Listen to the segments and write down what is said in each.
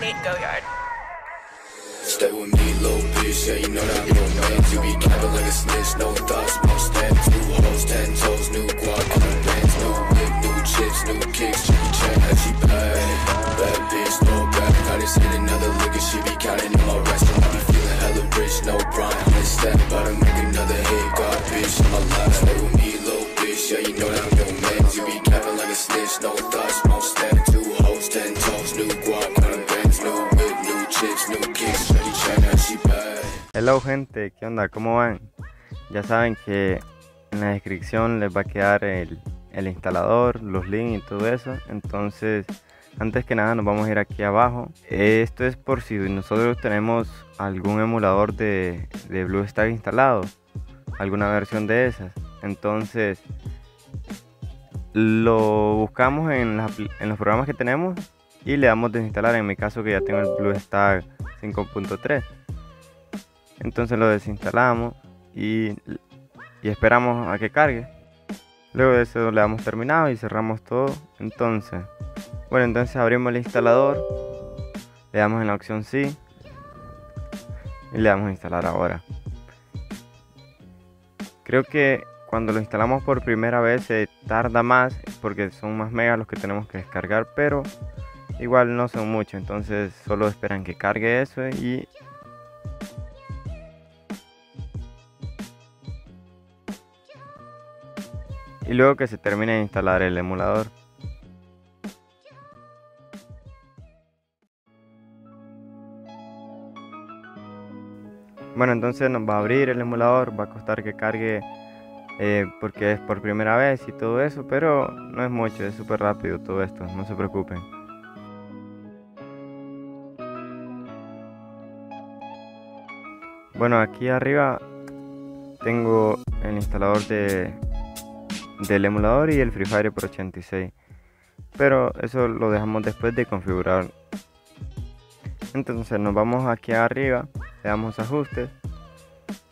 Nate Goyard. Stay with me, little bitch, yeah, you know that I'm your man You be capping like a snitch, no thoughts, no stamps New hoes, ten toes, new guac, Hello gente, ¿qué onda? ¿Cómo van? Ya saben que en la descripción les va a quedar el, el instalador, los links y todo eso. Entonces, antes que nada nos vamos a ir aquí abajo. Esto es por si nosotros tenemos algún emulador de, de BlueStack instalado, alguna versión de esas. Entonces, lo buscamos en, los programas que tenemos y le damos desinstalar. En mi caso que ya tengo el BlueStack 5.3. Entonces lo desinstalamos y, esperamos a que cargue. Luego de eso le damos terminado y cerramos todo. Entonces, bueno, entonces abrimos el instalador, le damos en la opción sí y le damos a instalar ahora. Creo que cuando lo instalamos por primera vez se tarda más porque son más megas los que tenemos que descargar, pero igual no son mucho, entonces solo esperan que cargue eso y y luego que se termine de instalar el emulador. Bueno, entonces nos va a abrir el emulador, va a costar que cargue eh, porque es por primera vez y todo eso, pero no es mucho, es súper rápido todo esto, no se preocupen. Bueno, aquí arriba tengo el instalador de, del emulador y el Free Fire por 86 pero eso lo dejamos después de configurar. Entonces nos vamos aquí arriba le damos ajustes.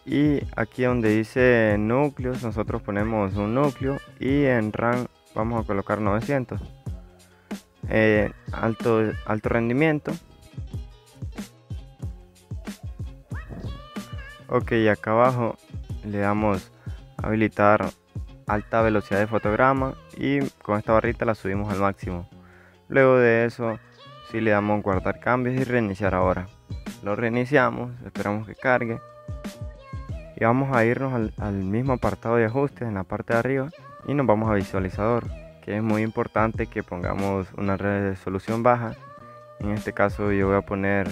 Y aquí donde dice núcleos nosotros ponemos un núcleo y en RAM vamos a colocar 900 Eh, alto, alto rendimiento. Ok acá abajo le damos habilitar alta velocidad de fotograma y con esta barrita la subimos al máximo. Luego de eso, si le damos guardar cambios y reiniciar ahora. Lo reiniciamos, esperamos que cargue y vamos a irnos al, mismo apartado de ajustes en la parte de arriba y nos vamos a visualizador, que es muy importante que pongamos una resolución baja. En este caso yo voy a poner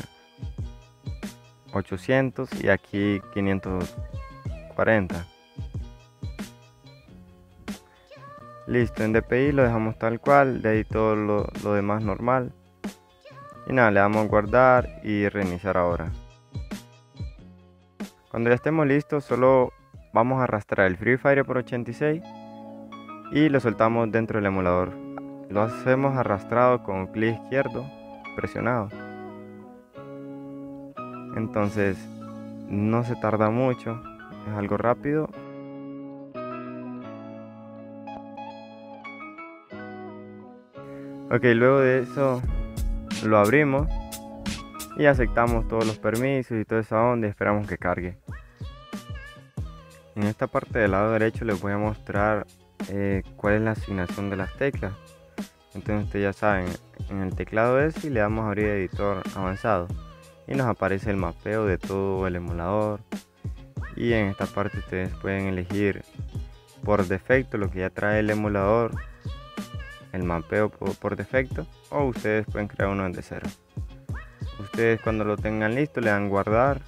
800 y aquí 540. Listo, en DPI lo dejamos tal cual, de ahí todo lo, lo demás normal. Y nada, le damos guardar y reiniciar ahora. Cuando ya estemos listos, solo vamos a arrastrar el Free Fire por 86 y lo soltamos dentro del emulador. Lo hacemos arrastrado con clic izquierdo presionado. Entonces, no se tarda mucho, es algo rápido Ok, luego de eso lo abrimos y aceptamos todos los permisos y toda esa onda y esperamos que cargue. En esta parte del lado derecho les voy a mostrar eh, cuál es la asignación de las teclas. Entonces ustedes ya saben, en el teclado es y le damos a abrir editor avanzado y nos aparece el mapeo de todo el emulador y en esta parte ustedes pueden elegir por defecto lo que ya trae el emulador el mapeo por, defecto o ustedes pueden crear uno de cero. Ustedes cuando lo tengan listo le dan guardar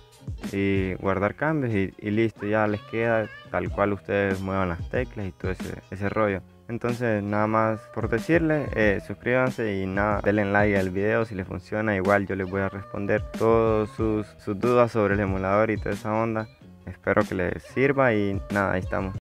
y guardar cambios y, y listo ya les queda tal cual ustedes muevan las teclas y todo ese, ese rollo. Entonces nada más por decirles eh, suscríbanse y nada denle like al video si les funciona igual yo les voy a responder todas sus, sus dudas sobre el emulador y toda esa onda. Espero que les sirva y nada ahí estamos